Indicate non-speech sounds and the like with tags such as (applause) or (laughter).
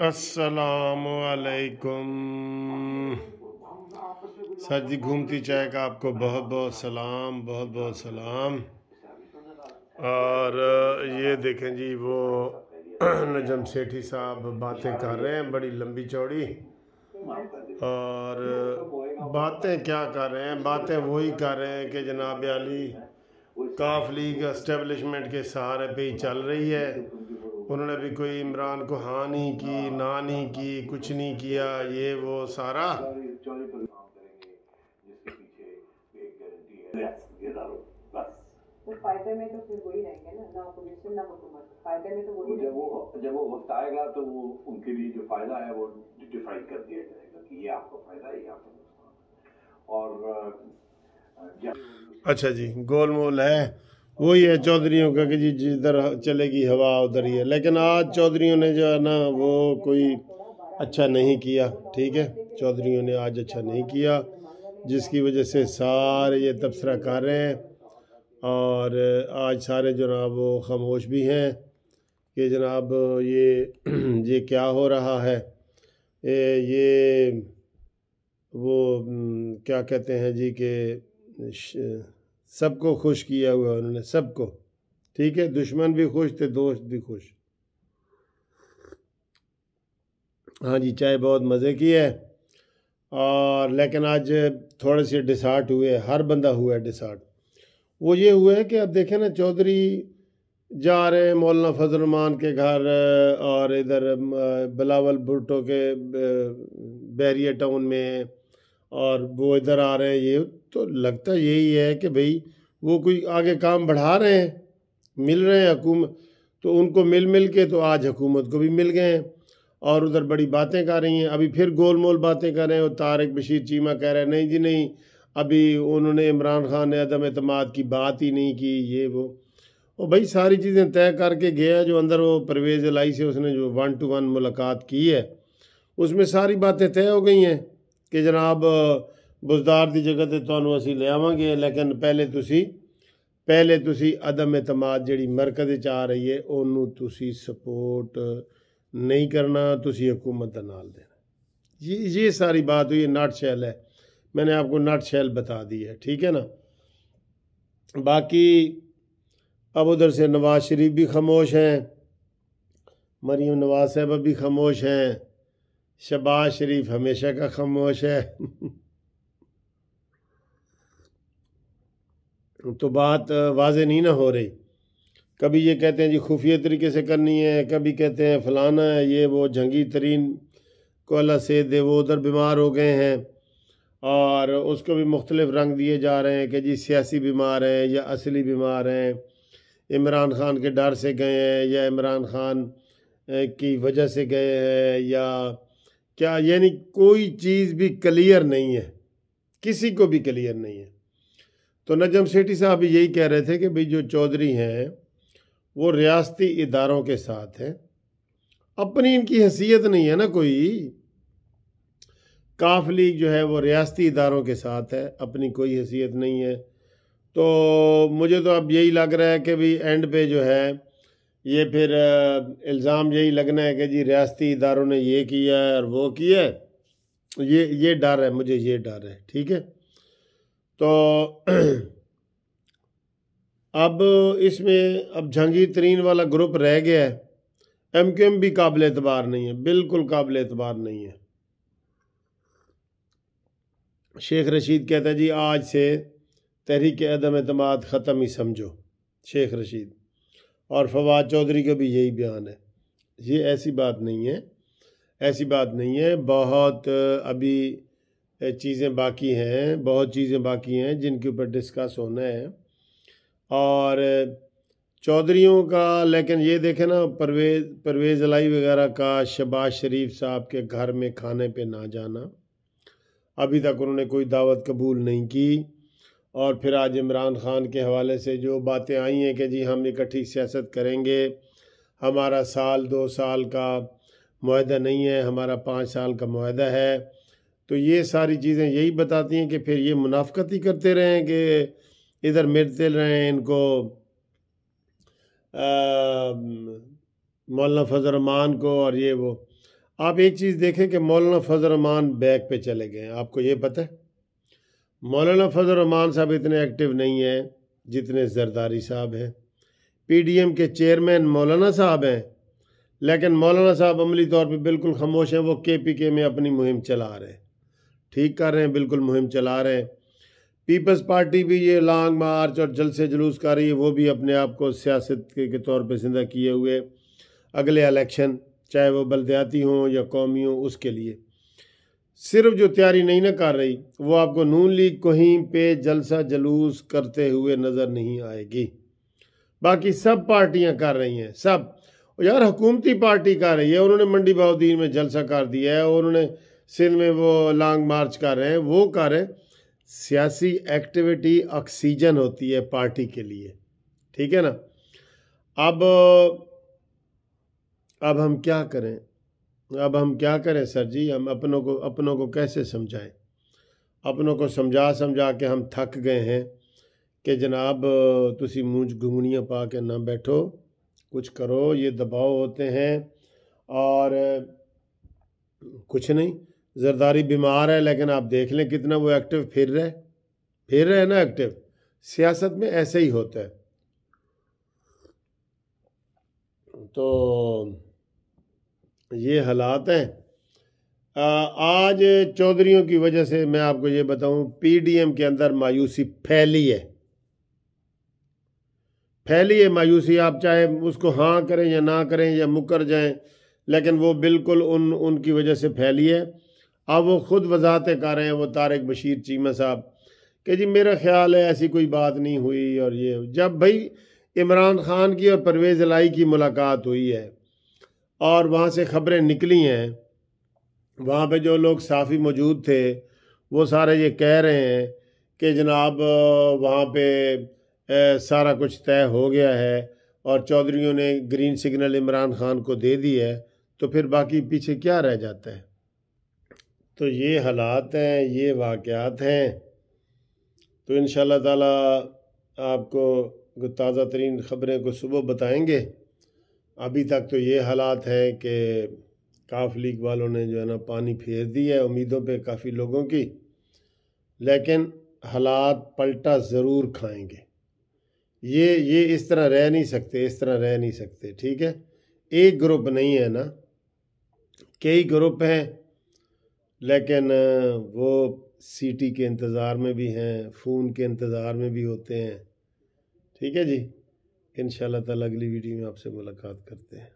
असलकुम सर जी, घूमती चाय का आपको बहुत बहुत सलाम, बहुत बहुत सलाम। और ये देखें जी, वो (clears throat) नजम सेठी साहब बातें कर रहे हैं, बड़ी लंबी चौड़ी। और, बातें क्या कर रहे हैं? बातें वही कर रहे हैं कि जनाब अली, काफ लीग इस्टेब्लिशमेंट के सहारे पे ही चल रही है। उन्होंने भी कोई इमरान को हाँ नहीं की ना नहीं की कुछ नहीं किया ये वो सारा। तो फ़ायदे में तो फिर वही रहेंगे ना ना अपोजिशन ना हुकूमत। फ़ायदे में तो वही जब वो जब वो वक्त आएगा तो वो उनके लिए जो फ़ायदा है वो डिफाइन कर दिया जाएगा कि ये आपका फ़ायदा है ये आपका नुकसान और अच्छा जी गोलमोल है। वही है, चौधरीयों का कि जी जिधर चलेगी हवा, उधर ही है। लेकिन आज चौधरीयों ने जो है ना, वो कोई अच्छा नहीं किया, ठीक है? चौधरीयों ने आज अच्छा नहीं किया, जिसकी वजह से सारे ये तबसरा कर रहे हैं। और आज सारे जनाब वो खामोश भी हैं कि जनाब ये (clears throat) ये क्या हो रहा है? ये ये वो क्या कहते हैं जी कि सबको खुश किया हुआ उन्होंने, सबको। ठीक है? दुश्मन भी खुश थे दोस्त भी खुश। हाँ जी, चाय बहुत मज़े की है। और लेकिन आज थोड़े से डिसार्ट हुए हर बंदा हुआ है डिसार्ट। वो ये हुआ है कि अब देखें ना, चौधरी जा रहे हैं मौलाना फजलरमान के घर, और इधर बिलावल भुट्टो के बैरिया टाउन में। और वो इधर आ रहे हैं, ये तो लगता यही है कि भाई वो कोई आगे काम बढ़ा रहे हैं, मिल रहे हैं हुकूमत तो उनको मिल मिल के तो आज हुकूमत को भी मिल गए हैं। और उधर बड़ी बातें कर रही हैं, अभी फिर गोल मोल बातें कर रहे हैं और तारक बशीर चीमा कह रहे हैं, नहीं जी, नहीं, अभी उन्होंने इमरान खान ने अदम अतमाद की बात ही नहीं की, ये वो। और भाई सारी चीज़ें तय करके गया जो अंदर वो परवेज़ लाई से उसने जो वन टू वन मुलाकात की है, उसमें सारी बातें तय हो गई हैं। कि जनाब बुजदार ਦੀ ਜਗ੍ਹਾ ਤੇ ਤੁਹਾਨੂੰ ਅਸੀਂ ਲਿਆਵਾਂਗੇ ਲੇਕਿਨ ਪਹਿਲੇ ਤੁਸੀਂ ਪਹਿਲੇ ਤੁਸੀਂ ਅਦਮ ਇਤਮਾਦ ਜਿਹੜੀ ਮਰਕਜ਼ ਵਿੱਚ ਆ ਰਹੀ ਹੈ ਉਹਨੂੰ ਤੁਸੀਂ ਸਪੋਰਟ नहीं करना ਤੁਸੀਂ हुकूमत ਦਾ ਨਾਲ देना ये ये सारी बात हुई नट शेल है मैंने आपको नट शेल बता दी है ठीक है ना बाकी अब उधर से नवाज शरीफ भी खामोश हैं मरीम नवाज साहब भी खामोश हैं शबाज शरीफ हमेशा का खामोश है। तो बात वाज नहीं ना हो रही। कभी ये कहते हैं जी, खुफिया तरीके से करनी है, कभी कहते हैं फलाना है, ये वो जंगी तरीन को अल्लाह से दे, वो उधर बीमार हो गए हैं और उसको भी मुख्तलिफ़ रंग दिए जा रहे हैं कि जी, सियासी बीमार हैं या असली बीमार हैं। इमरान खान के डर से गए हैं या इमरान खान की वजह से गए हैं या क्या यानी कोई चीज़ भी क्लियर नहीं है, किसी को भी क्लियर नहीं है। तो नजम सेठी साहब यही कह रहे थे कि भाई जो चौधरी हैं, वो रियासती इदारों के साथ हैं। अपनी इनकी हैसियत नहीं है ना कोई। काफ लीग जो है वो रियासती इदारों के साथ है, अपनी कोई हैसियत नहीं है। तो मुझे तो अब यही लग रहा है कि भाई एंड पे जो है ये फिर इल्ज़ाम यही लगना है कि जी रियासती इदारों ने ये किया है और वो किया है। ये ये डर है, मुझे ये डर है, ठीक है? तो (clears throat) अब इसमें, अब जहांगीर तरीन वाला ग्रुप रह गया है। एम क्यू एम भी काबिल एतबार नहीं है, बिल्कुल काबिल एतबार नहीं है। शेख रशीद कहता है, जी, आज से तहरीक अदम अतमाद ख़त्म ही समझो। शेख रशीद। और फवाद चौधरी का भी यही बयान है। ये ऐसी बात नहीं है, ऐसी बात नहीं है। बहुत, अभी चीज़ें बाकी हैं, बहुत चीज़ें बाकी हैं जिनके ऊपर डिस्कस होना है। और, चौधरीयों का, लेकिन ये देखें ना, परवेज़ परवेज़ अलाई वगैरह का, शबाज शरीफ साहब के घर में खाने पे ना जाना। अभी तक उन्होंने कोई दावत कबूल नहीं की। और फिर आज इमरान खान के हवाले से जो बातें आई हैं कि जी हम इकट्ठी सियासत करेंगे, हमारा साल, दो साल का माहदा नहीं है, हमारा पाँच साल का माहदा है। तो ये सारी चीज़ें यही बताती हैं कि फिर ये मुनाफ्कत ही करते रहें कि इधर मिलते रहें इनको। मौलाना फजल रहमान को और ये वो। आप एक चीज़ देखें कि मौलाना फजल रहमान बैक पे चले गए आपको ये पता है? मौलाना फजल रहमान साहब इतने एक्टिव नहीं हैं जितने जरदारी साहब हैं। पीडीएम के चेयरमैन मौलाना साहब हैं लेकिन मौलाना साहब अमली तौर पे बिल्कुल खामोश हैं वो के पी के में अपनी मुहिम चला रहे हैं। ठीक कर रहे हैं बिल्कुल मुहिम चला रहे हैं। पीपल्स पार्टी भी ये लॉन्ग मार्च और जल से जुलूस कर रही है वो भी अपने आप को सियासत के, के तौर पर ज़िंदा किए हुए। अगले इलेक्शन चाहे वो बलदयाती हों या कौमी हों उसके लिए। सिर्फ़ जो तैयारी नहीं ना कर रही, वो आपको नून लीग कहीं पे जलसा जलूस करते हुए नज़र नहीं आएगी। बाकी सब पार्टियाँ कर रही हैं, सब। यार, हुकूमती पार्टी कर रही है, उन्होंने मंडी बाउद्दीन में जलसा कर दिया है, और उन्होंने सिंध में वो लॉन्ग मार्च कर रहे हैं, वो कर रहे हैं। सियासी एक्टिविटी ऑक्सीजन होती है पार्टी के लिए, ठीक है ना? अब अब हम क्या करें? अब हम क्या करें सर जी? हम अपनों को अपनों को कैसे समझाएँ? अपनों को समझा समझा के हम थक गए हैं कि जनाब, तुसी मूंछ घुंगनियाँ पा के ना बैठो। कुछ करो, ये दबाव होते हैं और कुछ नहीं। जरदारी बीमार है, लेकिन आप देख लें कितना वो एक्टिव फिर रहे। फिर रहे ना एक्टिव? सियासत में ऐसे ही होता है। तो ये हालात हैं। आज चौधरीयों की वजह से मैं आपको ये बताऊँ, पीडीएम के अंदर मायूसी फैली है। फैली है मायूसी, आप चाहे उसको हाँ करें या ना करें या मुकर जाएँ, लेकिन वो बिल्कुल उन, उनकी वजह से फैली है। अब वो खुद वजाहतें कर रहे हैं, वो तारक बशीर, चीमा साहब, कि जी मेरा ख्याल है ऐसी कोई बात नहीं हुई और ये, जब भाई इमरान खान की और परवेज़ लाई की मुलाकात हुई है और वहाँ से ख़बरें निकली हैं। वहाँ पे जो लोग साफ़ी मौजूद थे, वो सारे ये कह रहे हैं कि जनाब, वहाँ पे सारा कुछ तय हो गया है और चौधरीों ने ग्रीन सिग्नल इमरान खान को दे दी है तो फिर बाकी पीछे क्या रह जाता है? तो ये हालात हैं, ये वाक़ात हैं। तो इन ताला आपको ताज़ा तरीन ख़बरें को सुबह बताएँगे। अभी तक तो ये हालात है कि काफ लीग वालों ने जो है ना पानी फेर दी है उम्मीदों पे काफ़ी लोगों की। लेकिन हालात पलटा ज़रूर खाएँगे। ये ये इस तरह रह नहीं सकते, इस तरह रह नहीं सकते, ठीक है? एक ग्रुप नहीं है ना। कई ग्रुप हैं, लेकिन वो सीटी के इंतज़ार में भी हैं, फ़ोन के इंतज़ार में भी होते हैं। ठीक है जी? इन ताला अगली वीडियो में आपसे मुलाकात करते हैं।